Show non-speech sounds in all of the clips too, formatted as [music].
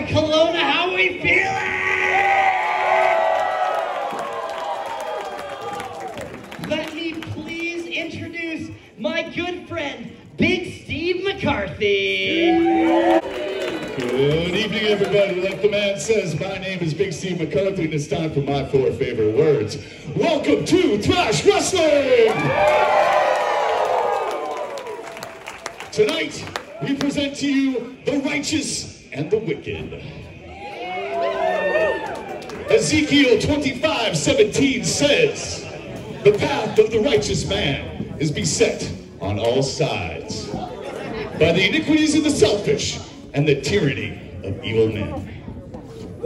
right, Kelowna, how are we feeling? Let me please introduce my good friend, Big Steve McCarthy. Good evening, everybody. Like the man says, my name is Big Steve McCarthy, and it's time for my four favorite words. Welcome to Thrash Wrestling! Tonight, we present to you the righteous and the wicked. Ezekiel 25 17 says, The path of the righteous man is beset on all sides by the iniquities of the selfish and the tyranny of evil men.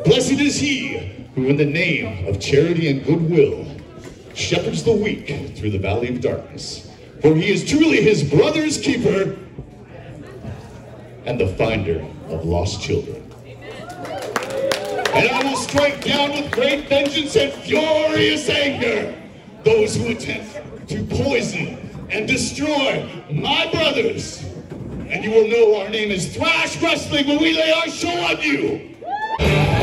Blessed is he who, in the name of charity and goodwill, shepherds the weak through the valley of darkness. For he is truly his brother's keeper and the finder of lost children. And I will strike down with great vengeance and furious anger those who attempt to poison and destroy my brothers. And you will know our name is Thrash Wrestling when we lay our show on you.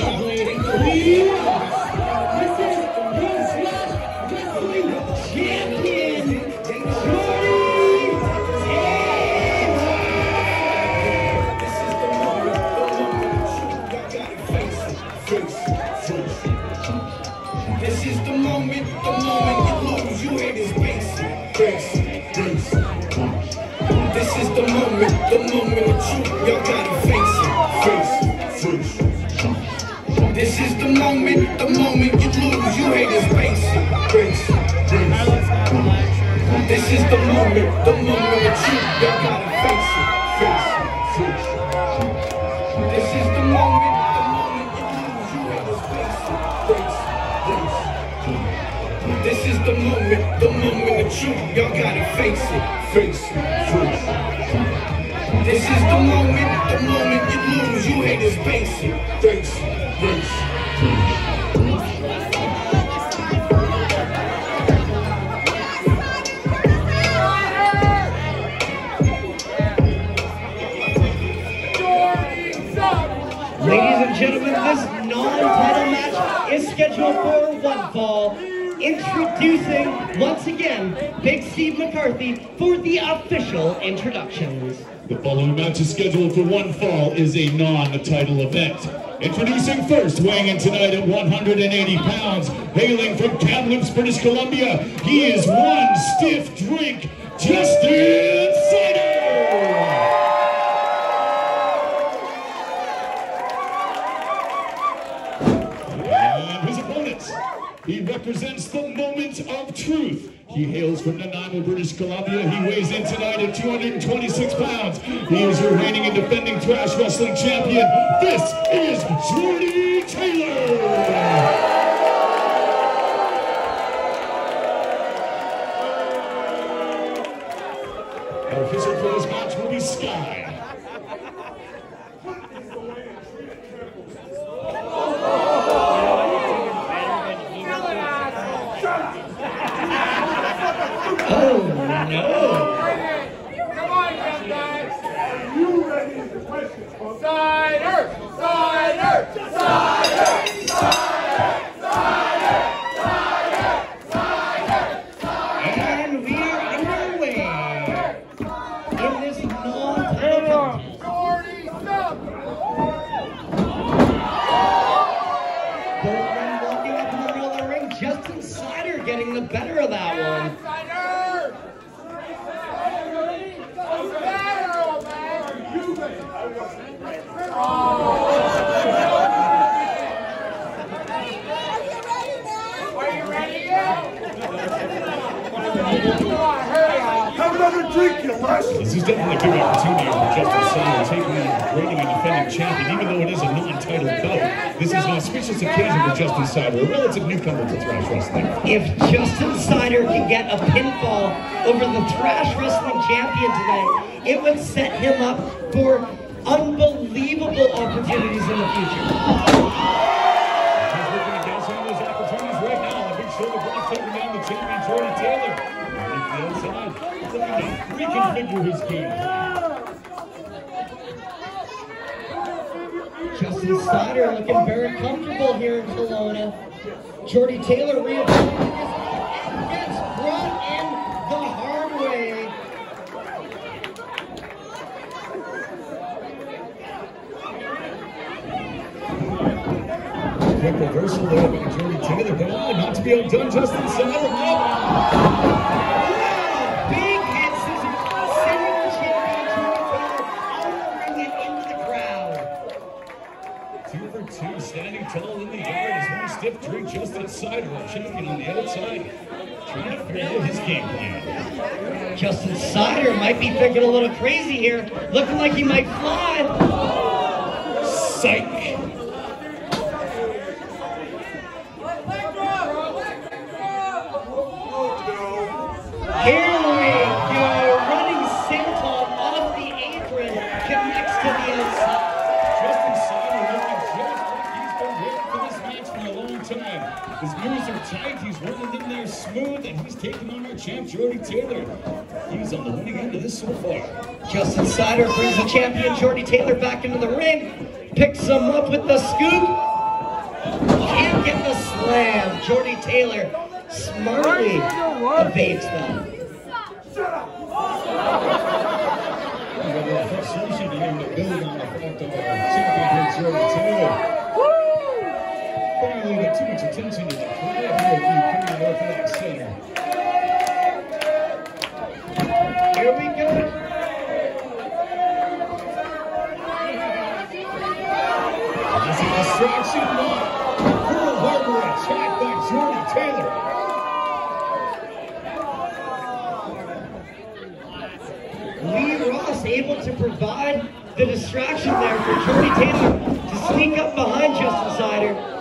But moment you lose. You haters face it, face it, face. This is the moment, the moment of truth. Y'all gotta face it, face it, face it. This is the moment, the moment you lose. You haters face it, face it, face. This is the moment, the moment of truth. Y'all gotta face it, face it, face it. This is the moment, the moment you lose. You haters face it, face it, scheduled for one fall. Introducing, once again, Big Steve McCarthy for the official introductions. The following match is scheduled for one fall is a non-title event. Introducing first, weighing in tonight at 180 pounds, hailing from Kamloops, British Columbia, he is one stiff drink, Justin Cider! And his opponent, he represents the moment of truth. He hails from Nanaimo, British Columbia. He weighs in tonight at 226 pounds. He is your reigning and defending thrash wrestling champion. This is Jordie Taylor. Our official for this match will be Sky. Oh no! Come on, young guys. Are you ready to question? Cider! Cider! Cider! And we are underway in this non-title contest. Jordie, stop! Both men walking up in the middle of the ring, Justin Cider getting the better of that one. Cider! Ridiculous. This is definitely a big opportunity for Justin Sandler taking on reigning and defending champion, even though it is a non-title bout. This is an auspicious occasion for Justin Cider, a relative newcomer to thrash wrestling. If Justin Cider can get a pinfall over the Thrash Wrestling Champion tonight, it would set him up for unbelievable opportunities in the future. He's looking to get some of those opportunities right now. The big shoulder block taking down the champion, Jordie Taylor. Right to the outside, looking to reconfigure his game. Justin Cider looking very comfortable here in Kelowna. Jordie Taylor his and gets brought in the hard way. Quick reversal there by Jordie Taylor, but oh, not to be outdone, Justin. No. Wow, big head scissors sending the champion Jordie Taylor out and into the crowd. Two for two, standing tall in the yard is one stiff drink Justin Cider, a champion on the outside. Trying to figure out his game plan. Justin Cider might be thinking a little crazy here, looking like he might fly. Psych. Here we go, running senton off the apron, connects to the outside. Justin Cider looking just like he's been waiting for this match for a long time. His moves are tight, he's running in there smooth, and he's taking on our champ, Jordie Taylor. He's on the winning end of this so far. Justin Cider brings the champion Jordie Taylor back into the ring, picks him up with the scoop. Can't get the slam. Jordie Taylor smartly evades them. We got much attention to the crowd here at the Orthodox Center. Here we go. This is a distraction not. Pearl Harbor attack by Jordie Taylor. Lee Ross able to provide the distraction there for Jordie Taylor to sneak up behind Justin Cider.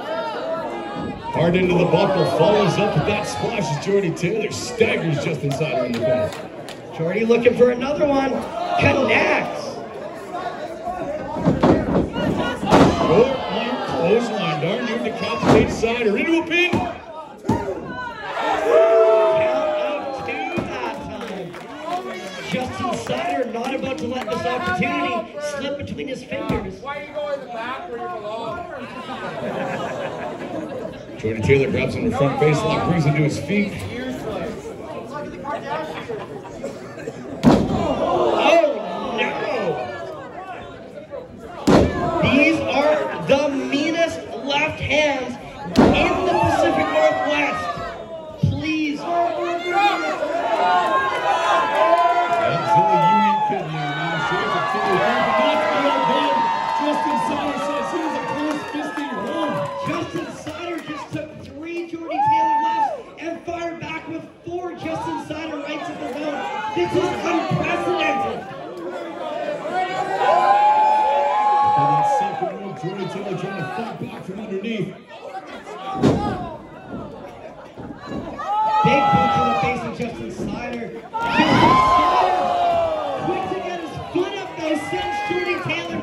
Hard into the buckle, follows up with that splash as Jordie Taylor staggers Justin Cider in the corner. Jordie looking for another one. Connects. Oh, Short arm clothesline, darn near decapitate Cider into a pin. Count of two that time. Justin Cider not about to let this opportunity slip between his fingers. Why are you going in the back where you belong? [laughs] Jordie Taylor grabs in the front face lock, brings him to his feet. Oh no! These are the meanest left hands in This is unprecedented. And rope, Jordie Taylor trying to fight back from underneath. Big boot to the face of Justin Cider. Justin Cider, quick to get his foot up though, sends Jordie Taylor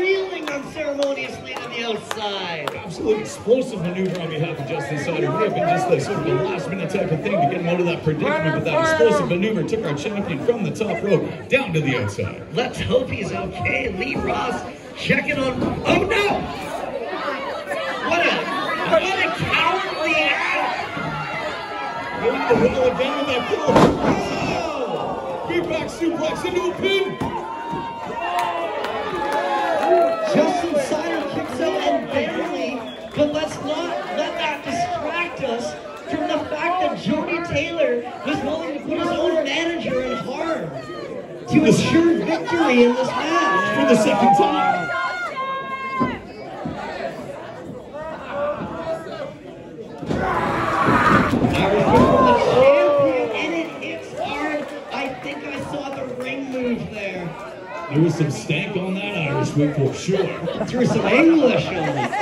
reeling unceremoniously to the outside. Absolute explosive maneuver on behalf of Justin Cider. May have been just like sort of a last minute type of thing to get him out of that predicament, but that explosive maneuver took our champion from the top rope down to the outside. Let's hope he's okay. Lee Ross checking on. Oh no! What a what a cowardly act! Going to roll it down with that pull. Oh! Big back suplex into a pin. Justin Cider kicks out and barely, but let's not let that distract us from the fact that Jordie Taylor was willing to put his own manager in harm to ensure victory in this match. For the second time. Irish whip the champion, and it hits hard. I think I saw saw the ring move there. There was some stank on that Irish whip for sure. Threw some English on it.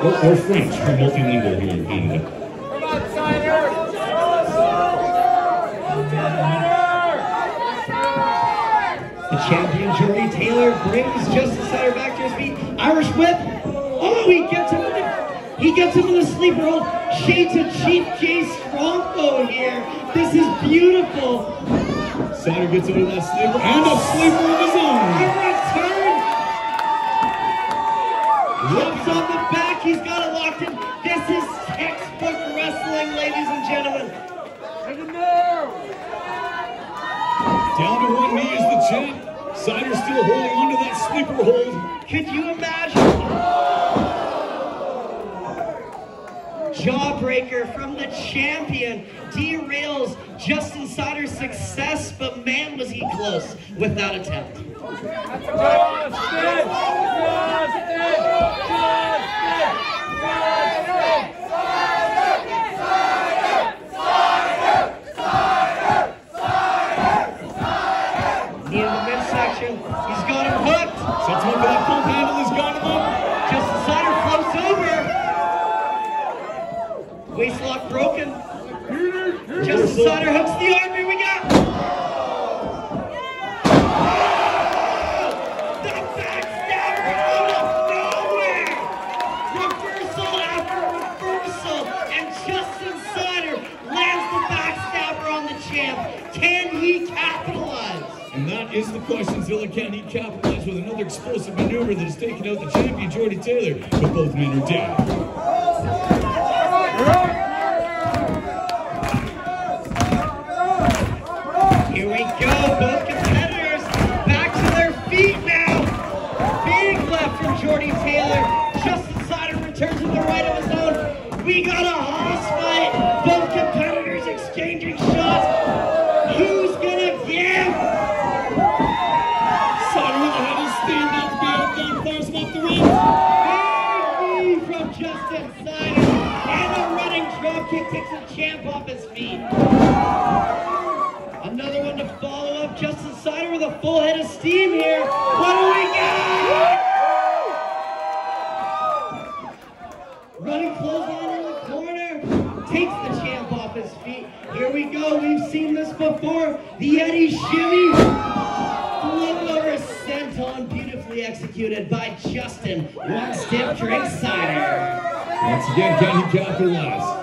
Or, or French, for multilingual here in Canada. Come on, Cider! The champion Jordie Taylor brings Justin Cider back to his feet. Irish whip. Oh, he gets him with the, he gets him in the sleeper hold. Shades of Chief Jay Strongbow here. This is beautiful. Cider gets over that sleeper and a sleeper of his own. return. Whips on the back. He's got it locked in. This is textbook wrestling, ladies and gentlemen. Down to one knee is the champ. Cider still holding onto that sleeper hold. Could you imagine? Jawbreaker from the champion derails Justin Cider's success, but man, was he close with that attempt. Justin! Justin! Justin! Justin! Knee in the midsection. He's got him hooked. Sets him up for that pump handle. He's got him up. Justin Cider floats over. Waist lock broken. Justin Cider hooks the arm. Here we go. The backstabber out of nowhere. Reversal after reversal. And Justin Cider lands the backstabber on the champ. Can he capitalize? And that is the question. Zilla can he capitalize with another explosive maneuver that has taken out the champion, Jordie Taylor, but both men are down. The right of his own. We got a hoss fight. Both competitors exchanging shots. Who's gonna give? With a head of steam, not to be outdone, fires him off the ring. Big from Justin Cider. And a running dropkick takes the champ off his feet. Another one to follow up. Justin Cider with a full head of steam here. What do we got? Running clothesline in the corner. Takes the champ off his feet. Here we go. We've seen this before. The Eddie Shimmy. Flip over senton. Beautifully executed by Justin. One stiff drink cider. Once again, can he capitalize?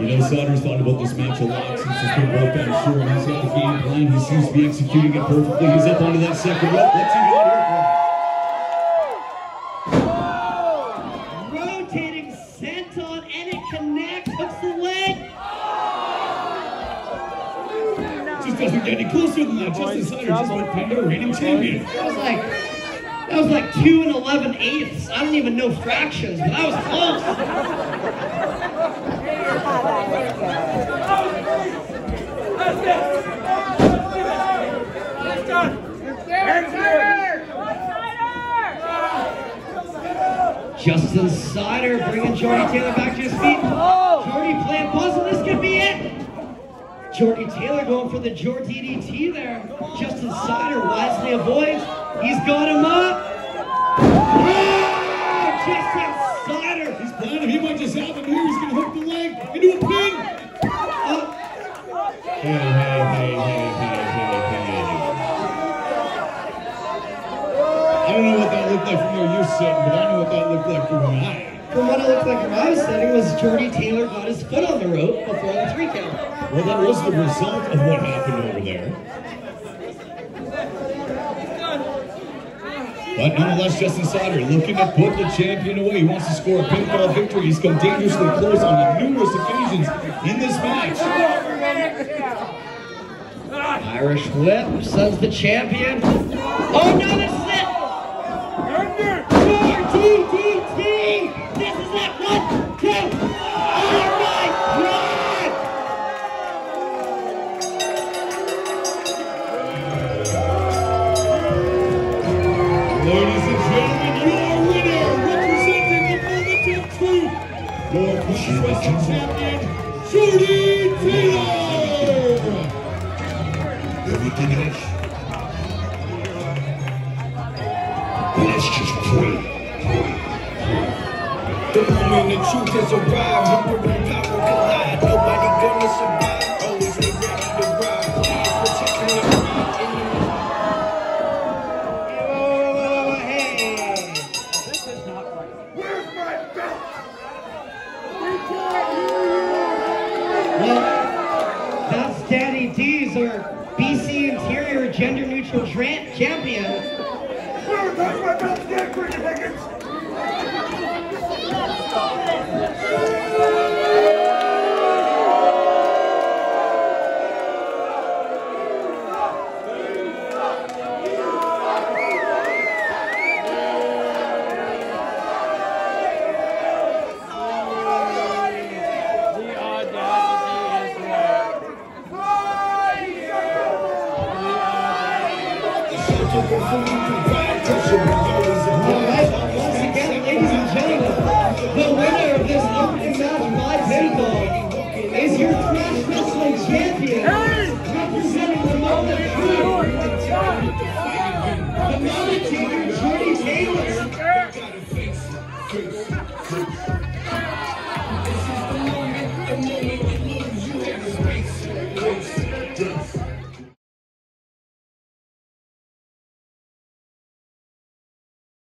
You know, Cider's thought about this match a lot since it's been broke down. Sure, he's got a game plan. He seems to be executing it perfectly. He's up onto that second rope. What's he any closer that. Justin Cider just went pinned our reigning champion. That was like that was like two and eleven eighths. I don't even know fractions, but that was close. Justin Cider bringing Jordie Taylor back to his feet. Jordie playing puzzle. This could be it. Jordie Taylor going for the Jordie DDT there. Justin Cider wisely avoids. He's got him up. Ah, Justin Cider. He's planning. He might just have him here. He's going to hook the leg into a pin. Oh, Hey, hey, hey, hey, hey, hey, hey. I don't know what that looked like from where you're sitting, but I know what that looked like from where I am. From what it looked like from I was sitting was Jordie Taylor got his foot on the rope before the three count. Well, that was the result of what happened over there. But nonetheless, Justin Cider looking to put the champion away. He wants to score a pinfall victory. He's come dangerously close on numerous occasions in this match. Irish whip sends the champion. Oh no, this is it! RTDT! Rudy Taylor. Everything else, let's just pray. The moment the truth has arrived, liberate power collide. Nobody gonna survive. Tra- Champion. Where? That's my belt. Get quick,